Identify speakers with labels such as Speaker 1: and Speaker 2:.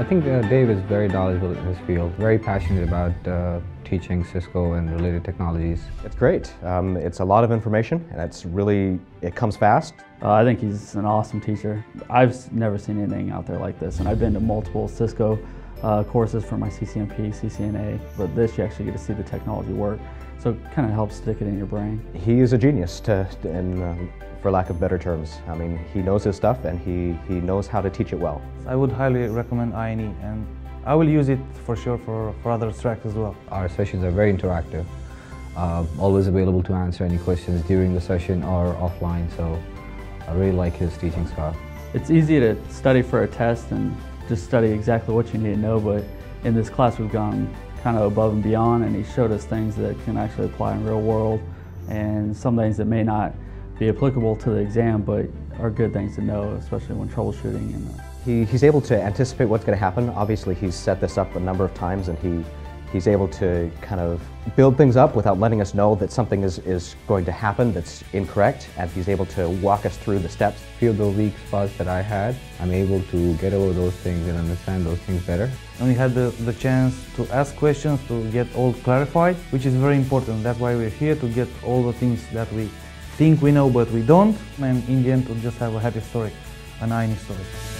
Speaker 1: I think uh, Dave is very knowledgeable in his field, very passionate about uh, teaching Cisco and related technologies.
Speaker 2: It's great. Um, it's a lot of information and it's really, it comes fast.
Speaker 3: Uh, I think he's an awesome teacher. I've never seen anything out there like this and I've been to multiple Cisco uh, courses for my CCNP, CCNA, but this you actually get to see the technology work. So it kind of helps stick it in your brain.
Speaker 2: He is a genius, to, and um, for lack of better terms. I mean, he knows his stuff and he, he knows how to teach it well.
Speaker 4: I would highly recommend INE and I will use it for sure for, for other tracks as well.
Speaker 1: Our sessions are very interactive, uh, always available to answer any questions during the session or offline, so I really like his teaching style.
Speaker 3: It's easy to study for a test and just study exactly what you need to know, but in this class we've gone kind of above and beyond and he showed us things that can actually apply in real world and some things that may not be applicable to the exam but are good things to know, especially when troubleshooting. And, uh,
Speaker 2: he, he's able to anticipate what's going to happen. Obviously, he's set this up a number of times and he, he's able to kind of build things up without letting us know that something is, is going to happen that's incorrect and he's able to walk us through the steps.
Speaker 1: Few of the weak spots that I had, I'm able to get over those things and understand those things better.
Speaker 4: And we had the, the chance to ask questions to get all clarified, which is very important. That's why we're here to get all the things that we think we know but we don't, and in the end to just have a happy story, an INE story.